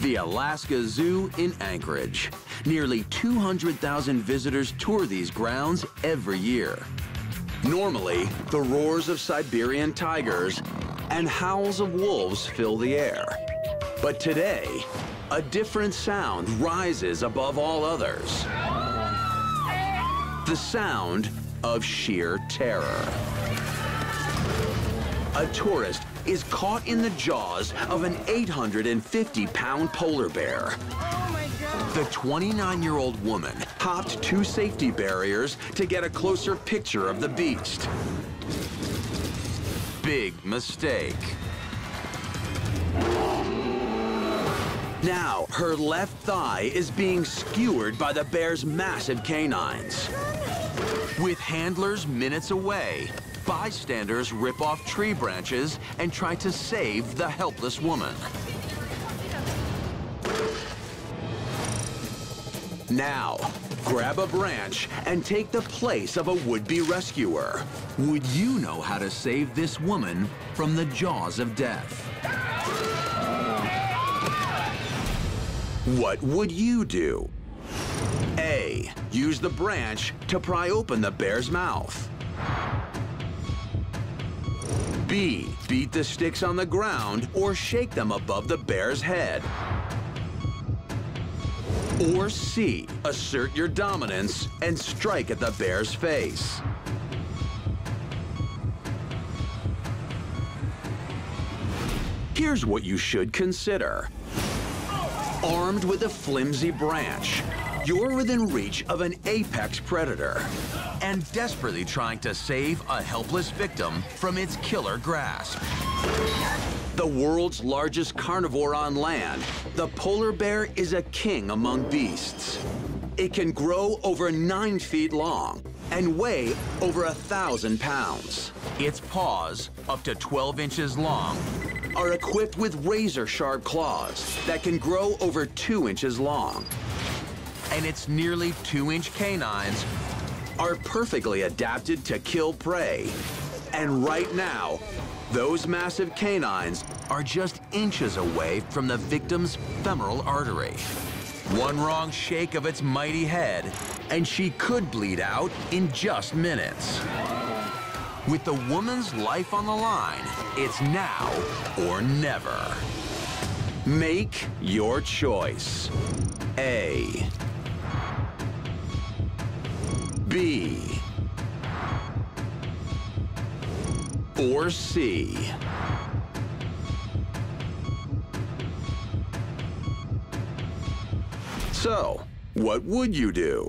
The Alaska Zoo in Anchorage. Nearly 200,000 visitors tour these grounds every year. Normally, the roars of Siberian tigers and howls of wolves fill the air. But today, a different sound rises above all others. The sound of sheer terror. A tourist is caught in the jaws of an 850-pound polar bear. The 29-year-old woman hopped two safety barriers to get a closer picture of the beast. Big mistake. Now, her left thigh is being skewered by the bear's massive canines. With handlers minutes away, bystanders rip off tree branches and try to save the helpless woman. Now, grab a branch and take the place of a would-be rescuer. Would you know how to save this woman from the jaws of death? What would you do? Use the branch to pry open the bear's mouth. B. Beat the sticks on the ground or shake them above the bear's head. Or C. Assert your dominance and strike at the bear's face. Here's what you should consider. Armed with a flimsy branch, you're within reach of an apex predator and desperately trying to save a helpless victim from its killer grasp. The world's largest carnivore on land, the polar bear is a king among beasts. It can grow over nine feet long and weigh over a thousand pounds. Its paws, up to 12 inches long, are equipped with razor-sharp claws that can grow over two inches long. And its nearly two-inch canines are perfectly adapted to kill prey. And right now, those massive canines are just inches away from the victim's femoral artery. One wrong shake of its mighty head, and she could bleed out in just minutes. With the woman's life on the line, it's now or never. Make your choice. A. B. Or C. So, what would you do?